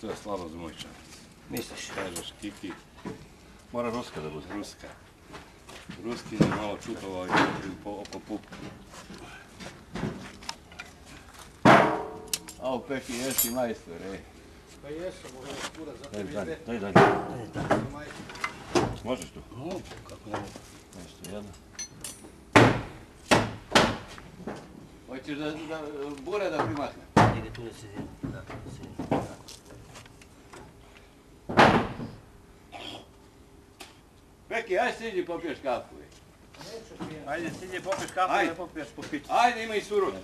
To je slabo za moj čas. Misliš? Kažeš Kiki, Mora ruska da bude. ruska. Ruski je malo čutovao i po, oko pupka. A u peki jesi majstor, ej. Pa jesam, ovo je kura, zato Daj mi je daj dalje. Možeš tu? Kako ne mogu. Nešto jedno. Hoćeš da, da bure da primakne? Ide tu da se. Da, da se Peki, aj siđi popiješ kafu. Ajde, siđe popiješ kafu, Ajde. ne popiješ po piću. Ajde, ima i surut.